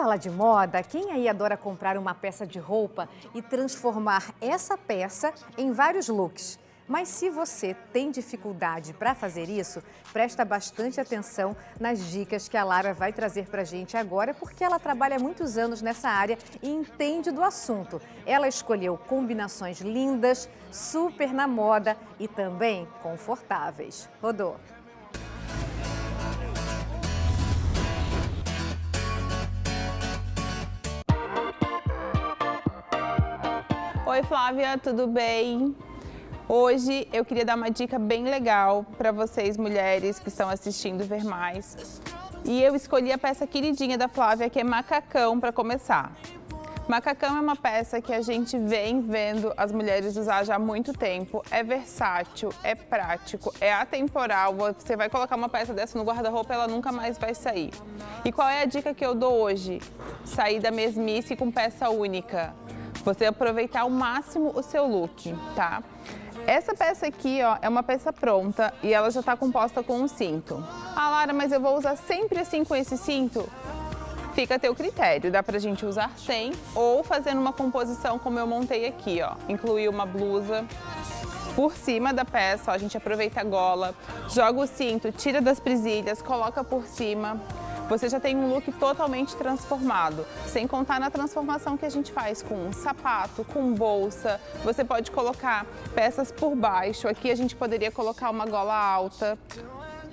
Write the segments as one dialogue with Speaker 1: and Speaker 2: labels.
Speaker 1: Fala de moda, quem aí adora comprar uma peça de roupa e transformar essa peça em vários looks? Mas se você tem dificuldade para fazer isso, presta bastante atenção nas dicas que a Lara vai trazer para a gente agora, porque ela trabalha muitos anos nessa área e entende do assunto. Ela escolheu combinações lindas, super na moda e também confortáveis. Rodou.
Speaker 2: Oi Flávia, tudo bem? Hoje eu queria dar uma dica bem legal para vocês mulheres que estão assistindo Ver Mais. E eu escolhi a peça queridinha da Flávia, que é macacão para começar. Macacão é uma peça que a gente vem vendo as mulheres usar já há muito tempo. É versátil, é prático, é atemporal. Você vai colocar uma peça dessa no guarda-roupa, ela nunca mais vai sair. E qual é a dica que eu dou hoje? Sair da mesmice com peça única. Você aproveitar ao máximo o seu look, tá? Essa peça aqui, ó, é uma peça pronta e ela já está composta com um cinto. Ah, Lara, mas eu vou usar sempre assim com esse cinto? Fica a teu critério, dá pra gente usar sem ou fazendo uma composição como eu montei aqui, ó. Incluir uma blusa por cima da peça, ó, a gente aproveita a gola, joga o cinto, tira das presilhas, coloca por cima, você já tem um look totalmente transformado. Sem contar na transformação que a gente faz com um sapato, com bolsa. Você pode colocar peças por baixo. Aqui a gente poderia colocar uma gola alta.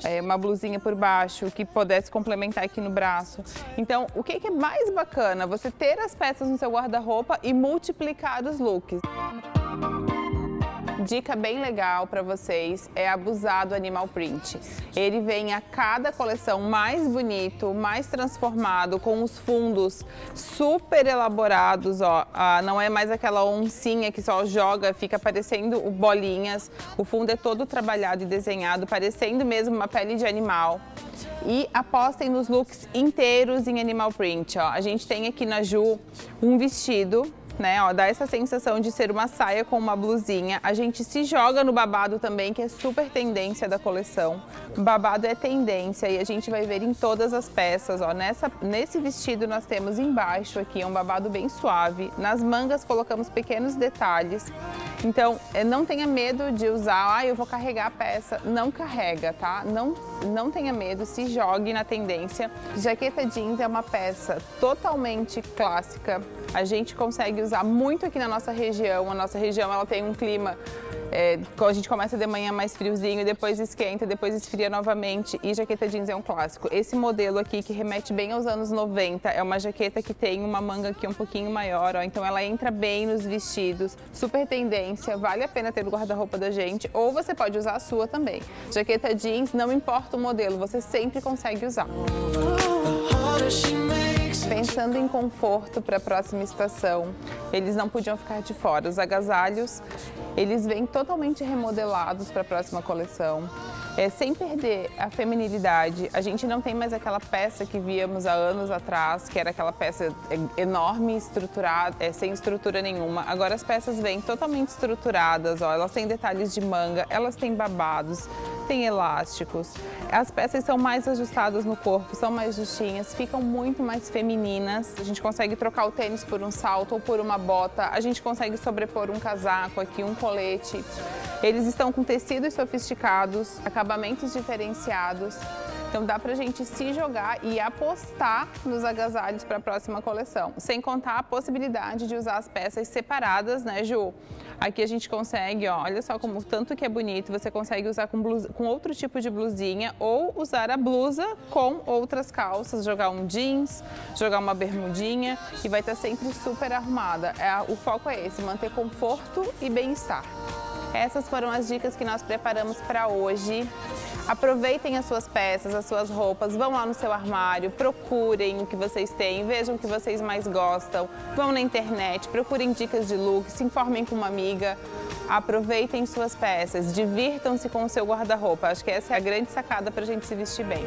Speaker 2: É, uma blusinha por baixo que pudesse complementar aqui no braço. Então, o que, que é mais bacana? Você ter as peças no seu guarda-roupa e multiplicar os looks dica bem legal para vocês é abusar do Animal Print. Ele vem a cada coleção mais bonito, mais transformado, com os fundos super elaborados, ó. Ah, não é mais aquela oncinha que só joga, fica parecendo bolinhas. O fundo é todo trabalhado e desenhado, parecendo mesmo uma pele de animal. E apostem nos looks inteiros em Animal Print, ó. A gente tem aqui na Ju um vestido né? Ó, dá essa sensação de ser uma saia com uma blusinha. A gente se joga no babado também, que é super tendência da coleção. Babado é tendência e a gente vai ver em todas as peças, ó. Nessa, nesse vestido nós temos embaixo aqui um babado bem suave. Nas mangas colocamos pequenos detalhes. Então, eh, não tenha medo de usar, ah, eu vou carregar a peça. Não carrega, tá? Não, não tenha medo, se jogue na tendência. Jaqueta jeans é uma peça totalmente clássica. A gente consegue usar muito aqui na nossa região. A nossa região ela tem um clima é, a gente começa de manhã mais friozinho, depois esquenta, depois esfria novamente e jaqueta jeans é um clássico. Esse modelo aqui que remete bem aos anos 90 é uma jaqueta que tem uma manga aqui um pouquinho maior, ó, então ela entra bem nos vestidos, super tendência, vale a pena ter no guarda-roupa da gente ou você pode usar a sua também. Jaqueta jeans, não importa o modelo, você sempre consegue usar. Pensando em conforto para a próxima estação, eles não podiam ficar de fora. Os agasalhos, eles vêm totalmente remodelados para a próxima coleção. É, sem perder a feminilidade, a gente não tem mais aquela peça que víamos há anos atrás, que era aquela peça enorme, estruturada, é, sem estrutura nenhuma. Agora as peças vêm totalmente estruturadas, ó, elas têm detalhes de manga, elas têm babados, têm elásticos. As peças são mais ajustadas no corpo, são mais justinhas, ficam muito mais femininas. A gente consegue trocar o tênis por um salto ou por uma bota, a gente consegue sobrepor um casaco aqui, um colete. Eles estão com tecidos sofisticados, acabamentos diferenciados. Então dá pra gente se jogar e apostar nos agasalhos para a próxima coleção. Sem contar a possibilidade de usar as peças separadas, né, Ju? Aqui a gente consegue, ó, olha só como tanto que é bonito, você consegue usar com, blusa, com outro tipo de blusinha ou usar a blusa com outras calças, jogar um jeans, jogar uma bermudinha e vai estar sempre super arrumada. É, o foco é esse, manter conforto e bem-estar. Essas foram as dicas que nós preparamos para hoje. Aproveitem as suas peças, as suas roupas, vão lá no seu armário, procurem o que vocês têm, vejam o que vocês mais gostam, vão na internet, procurem dicas de look, se informem com uma amiga, aproveitem suas peças, divirtam-se com o seu guarda-roupa. Acho que essa é a grande sacada para a gente se vestir bem.